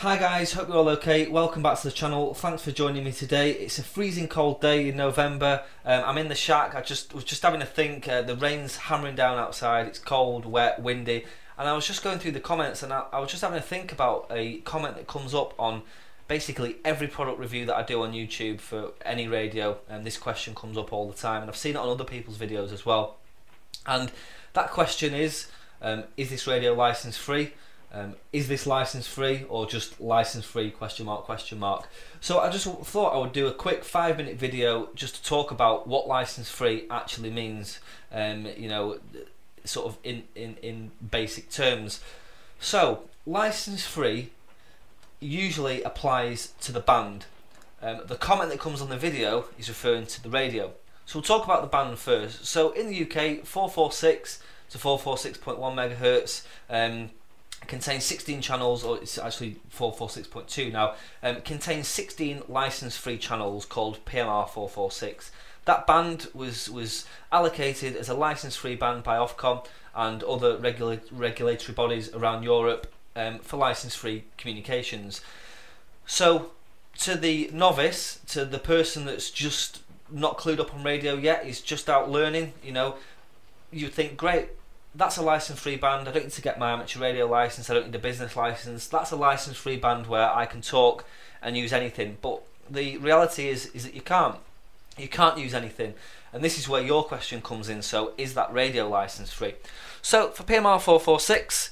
Hi guys, hope you're all okay. Welcome back to the channel. Thanks for joining me today. It's a freezing cold day in November. Um, I'm in the shack. I just was just having a think. Uh, the rain's hammering down outside. It's cold, wet, windy, and I was just going through the comments and I, I was just having a think about a comment that comes up on basically every product review that I do on YouTube for any radio. And this question comes up all the time, and I've seen it on other people's videos as well. And that question is: um, Is this radio license free? Um, is this license free or just license free question mark question mark? So i just thought i would do a quick five minute video just to talk about what license free actually means um, you know sort of in, in in basic terms. So license free usually applies to the band. Um, the comment that comes on the video is referring to the radio. So we'll talk about the band first. So in the uk 446 to 446.1 megahertz um, contains 16 channels, or it's actually 446.2 now, um, contains 16 license-free channels called PMR 446. That band was was allocated as a license-free band by Ofcom and other regula regulatory bodies around Europe um, for license-free communications. So, to the novice, to the person that's just not clued up on radio yet, is just out learning, you know, you think, great, that's a license free band. I don't need to get my amateur radio license. I don't need a business license. That's a license free band where I can talk and use anything. But the reality is is that you can't. You can't use anything. And this is where your question comes in. So is that radio license free? So for PMR 446,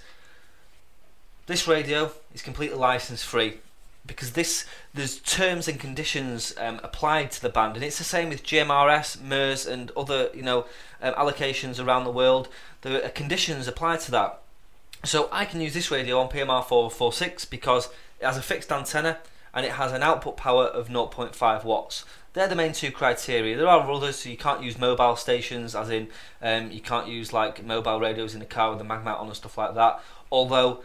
this radio is completely license free because this there's terms and conditions um, applied to the band, and it's the same with GMRS, MURS, and other you know um, allocations around the world. There are conditions applied to that. So I can use this radio on PMR 446 because it has a fixed antenna and it has an output power of 0.5 watts. They're the main two criteria. There are others, so you can't use mobile stations, as in um, you can't use like mobile radios in the car with the mag mount on and stuff like that. Although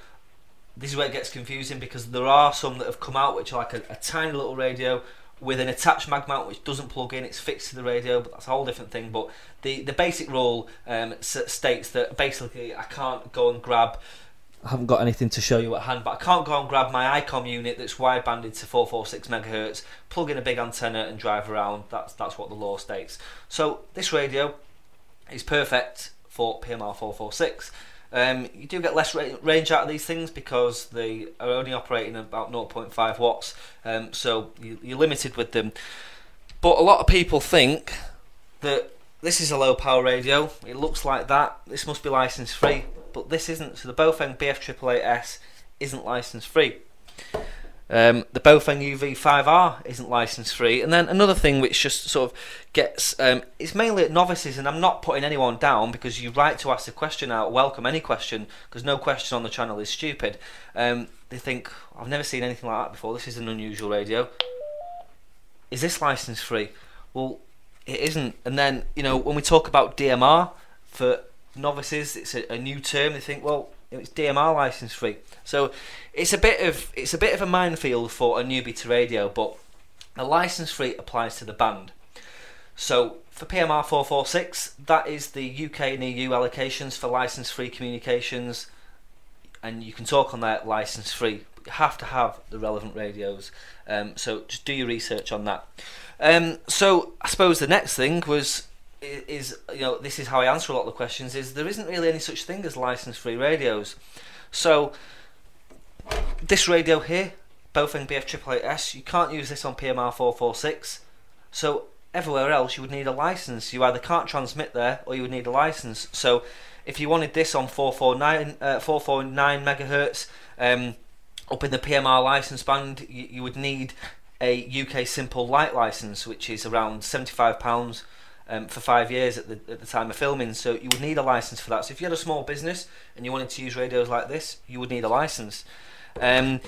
this is where it gets confusing because there are some that have come out which are like a, a tiny little radio with an attached mag mount which doesn't plug in, it's fixed to the radio, but that's a whole different thing. But the, the basic rule um, states that basically I can't go and grab. I haven't got anything to show you at hand, but I can't go and grab my ICOM unit that's widebanded to 446 megahertz, plug in a big antenna and drive around. That's that's what the law states. So this radio is perfect for PMR 446. Um, you do get less range out of these things because they are only operating about 0.5 watts, um, so you, you're limited with them. But a lot of people think that this is a low power radio. It looks like that. This must be license free, but this isn't. So the Baofeng BF888S isn't license free. Um, the Baofeng UV5R isn't license free, and then another thing which just sort of gets um, it's mainly at novices, and I'm not putting anyone down because you're right to ask the question out. Welcome any question because no question on the channel is stupid. Um, they think I've never seen anything like that before. This is an unusual radio. Is this license free? Well, it isn't. And then you know when we talk about DMR for novices, it's a, a new term. They think well it's DMR license free. So it's a bit of it's a bit of a minefield for a newbie to radio, but the license free applies to the band. So for PMR 446, that is the UK and EU allocations for license free communications, and you can talk on that license free. But You have to have the relevant radios, um, so just do your research on that. Um, so I suppose the next thing was is you know this is how I answer a lot of the questions is there isn't really any such thing as license free radios. So this radio here Baofeng BF888S you can't use this on PMR 446 so everywhere else you would need a license. You either can't transmit there or you would need a license. So if you wanted this on 449 uh, 449 megahertz um, up in the PMR license band you, you would need a UK simple light license which is around 75 pounds um, for five years at the, at the time of filming. So you would need a license for that. So if you had a small business and you wanted to use radios like this, you would need a license. Um,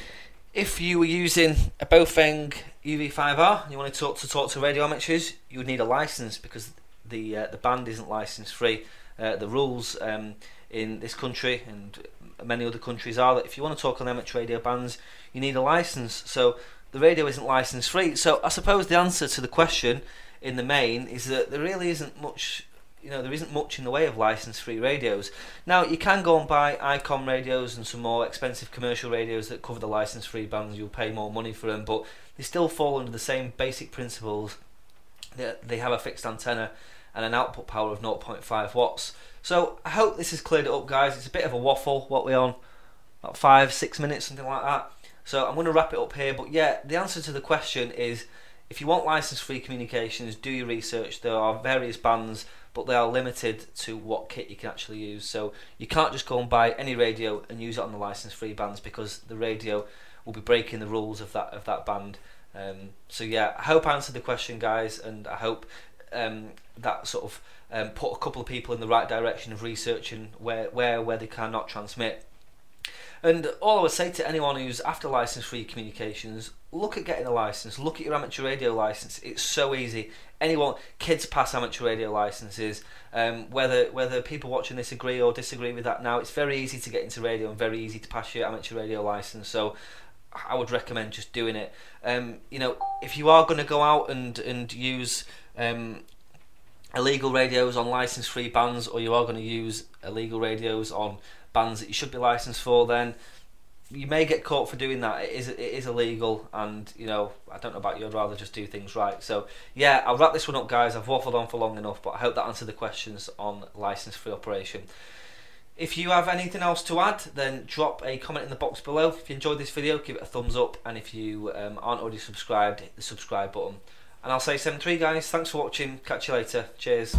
if you were using a Baofeng UV5R and you wanted to talk to, talk to radio amateurs, you would need a license because the uh, the band isn't license free. Uh, the rules um, in this country and many other countries are that if you want to talk on amateur radio bands, you need a license. So the radio isn't license free. So I suppose the answer to the question in the main is that there really isn't much you know there isn't much in the way of license-free radios. Now you can go and buy Icom radios and some more expensive commercial radios that cover the license-free bands. You'll pay more money for them, but they still fall under the same basic principles. They, they have a fixed antenna and an output power of 0.5 watts. So I hope this has cleared it up, guys. It's a bit of a waffle. What we're on? About five, six minutes, something like that. So I'm going to wrap it up here. But yeah, the answer to the question is if you want license-free communications, do your research. There are various bands, but they are limited to what kit you can actually use. So you can't just go and buy any radio and use it on the license-free bands because the radio will be breaking the rules of that of that band. Um, so yeah, I hope I answered the question, guys, and I hope um, that sort of um, put a couple of people in the right direction of researching where where where they cannot transmit. And all I would say to anyone who's after license free communications, look at getting a license, look at your amateur radio license. It's so easy. Anyone, kids pass amateur radio licenses. Um, whether whether people watching this agree or disagree with that now, it's very easy to get into radio and very easy to pass your amateur radio license. So I would recommend just doing it. Um, you know, if you are going to go out and and use um, illegal radios on license free bands, or you are going to use illegal radios on bands that you should be licensed for, then you may get caught for doing that. It is it is illegal, and you know I don't know about you. I'd rather just do things right. So yeah, I'll wrap this one up, guys. I've waffled on for long enough, but I hope that answered the questions on license free operation. If you have anything else to add, then drop a comment in the box below. If you enjoyed this video, give it a thumbs up, and if you um, aren't already subscribed, hit the subscribe button. And I'll say 7-3 guys, thanks for watching, catch you later, cheers.